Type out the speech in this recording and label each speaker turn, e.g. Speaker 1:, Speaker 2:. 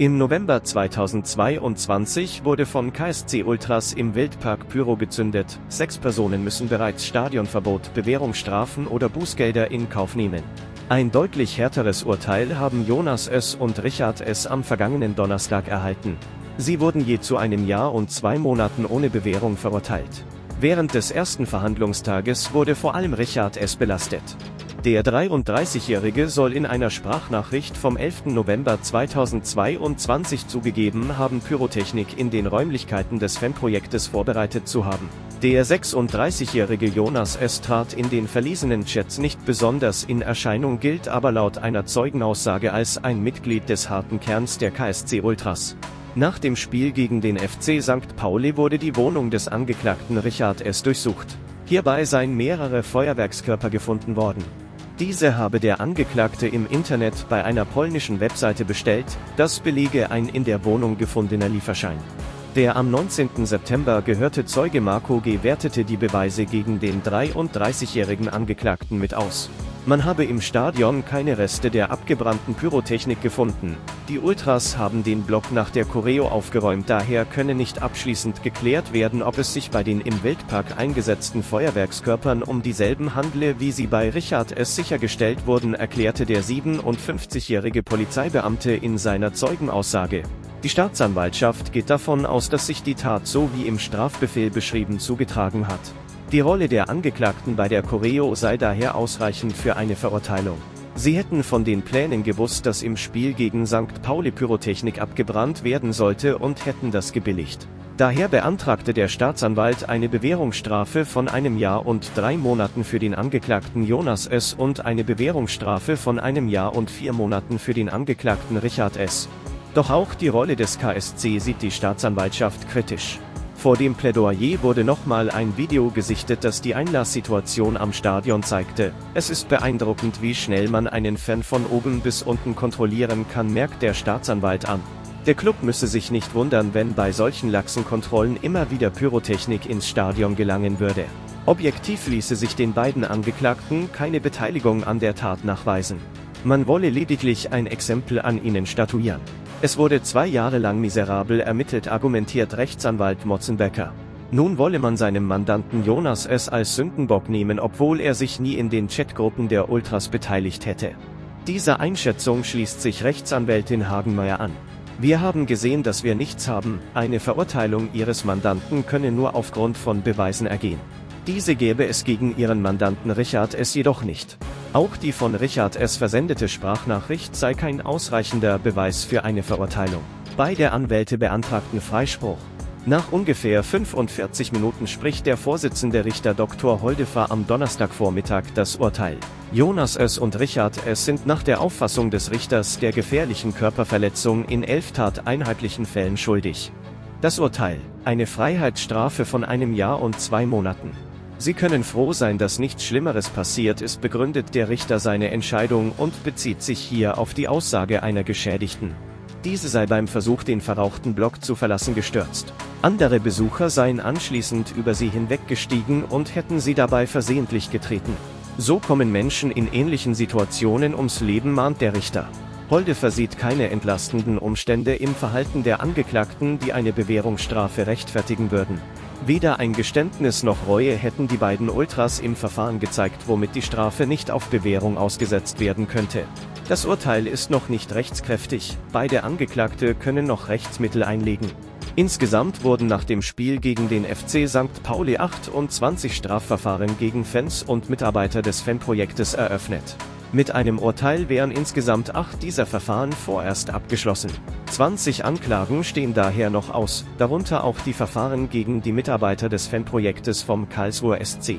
Speaker 1: Im November 2022 wurde von KSC Ultras im Wildpark Pyro gezündet. Sechs Personen müssen bereits Stadionverbot, Bewährungsstrafen oder Bußgelder in Kauf nehmen. Ein deutlich härteres Urteil haben Jonas S. und Richard S. am vergangenen Donnerstag erhalten. Sie wurden je zu einem Jahr und zwei Monaten ohne Bewährung verurteilt. Während des ersten Verhandlungstages wurde vor allem Richard S. belastet. Der 33-Jährige soll in einer Sprachnachricht vom 11. November 2022 zugegeben haben, Pyrotechnik in den Räumlichkeiten des Fanprojektes vorbereitet zu haben. Der 36-jährige Jonas S. trat in den verlesenen Chats nicht besonders in Erscheinung, gilt aber laut einer Zeugenaussage als ein Mitglied des harten Kerns der KSC Ultras. Nach dem Spiel gegen den FC St. Pauli wurde die Wohnung des Angeklagten Richard S. durchsucht. Hierbei seien mehrere Feuerwerkskörper gefunden worden. Diese habe der Angeklagte im Internet bei einer polnischen Webseite bestellt, das belege ein in der Wohnung gefundener Lieferschein. Der am 19. September gehörte Zeuge Marco G. wertete die Beweise gegen den 33-jährigen Angeklagten mit aus. Man habe im Stadion keine Reste der abgebrannten Pyrotechnik gefunden. Die Ultras haben den Block nach der Choreo aufgeräumt, daher könne nicht abschließend geklärt werden, ob es sich bei den im Wildpark eingesetzten Feuerwerkskörpern um dieselben handle, wie sie bei Richard S. sichergestellt wurden, erklärte der 57-jährige Polizeibeamte in seiner Zeugenaussage. Die Staatsanwaltschaft geht davon aus, dass sich die Tat so wie im Strafbefehl beschrieben zugetragen hat. Die Rolle der Angeklagten bei der Choreo sei daher ausreichend für eine Verurteilung. Sie hätten von den Plänen gewusst, dass im Spiel gegen St. Pauli Pyrotechnik abgebrannt werden sollte und hätten das gebilligt. Daher beantragte der Staatsanwalt eine Bewährungsstrafe von einem Jahr und drei Monaten für den Angeklagten Jonas S. und eine Bewährungsstrafe von einem Jahr und vier Monaten für den Angeklagten Richard S. Doch auch die Rolle des KSC sieht die Staatsanwaltschaft kritisch. Vor dem Plädoyer wurde nochmal ein Video gesichtet, das die Einlasssituation am Stadion zeigte. Es ist beeindruckend, wie schnell man einen Fan von oben bis unten kontrollieren kann, merkt der Staatsanwalt an. Der Club müsse sich nicht wundern, wenn bei solchen laxen Kontrollen immer wieder Pyrotechnik ins Stadion gelangen würde. Objektiv ließe sich den beiden Angeklagten keine Beteiligung an der Tat nachweisen. Man wolle lediglich ein Exempel an ihnen statuieren. Es wurde zwei Jahre lang miserabel ermittelt, argumentiert Rechtsanwalt Motzenbecker. Nun wolle man seinem Mandanten Jonas S. als Sündenbock nehmen, obwohl er sich nie in den Chatgruppen der Ultras beteiligt hätte. Dieser Einschätzung schließt sich Rechtsanwältin Hagenmeier an. Wir haben gesehen, dass wir nichts haben, eine Verurteilung Ihres Mandanten könne nur aufgrund von Beweisen ergehen. Diese gäbe es gegen Ihren Mandanten Richard S. jedoch nicht. Auch die von Richard S. versendete Sprachnachricht sei kein ausreichender Beweis für eine Verurteilung. Beide Anwälte beantragten Freispruch. Nach ungefähr 45 Minuten spricht der Vorsitzende Richter Dr. Holdefer am Donnerstagvormittag das Urteil. Jonas S. und Richard S. sind nach der Auffassung des Richters der gefährlichen Körperverletzung in elf tateinheitlichen Fällen schuldig. Das Urteil, eine Freiheitsstrafe von einem Jahr und zwei Monaten. Sie können froh sein, dass nichts Schlimmeres passiert ist, begründet der Richter seine Entscheidung und bezieht sich hier auf die Aussage einer Geschädigten. Diese sei beim Versuch, den verrauchten Block zu verlassen, gestürzt. Andere Besucher seien anschließend über sie hinweggestiegen und hätten sie dabei versehentlich getreten. So kommen Menschen in ähnlichen Situationen ums Leben, mahnt der Richter. Holde versieht keine entlastenden Umstände im Verhalten der Angeklagten, die eine Bewährungsstrafe rechtfertigen würden. Weder ein Geständnis noch Reue hätten die beiden Ultras im Verfahren gezeigt, womit die Strafe nicht auf Bewährung ausgesetzt werden könnte. Das Urteil ist noch nicht rechtskräftig, beide Angeklagte können noch Rechtsmittel einlegen. Insgesamt wurden nach dem Spiel gegen den FC St. Pauli 28 Strafverfahren gegen Fans und Mitarbeiter des Fanprojektes eröffnet. Mit einem Urteil wären insgesamt acht dieser Verfahren vorerst abgeschlossen. 20 Anklagen stehen daher noch aus, darunter auch die Verfahren gegen die Mitarbeiter des Fanprojektes vom Karlsruher SC.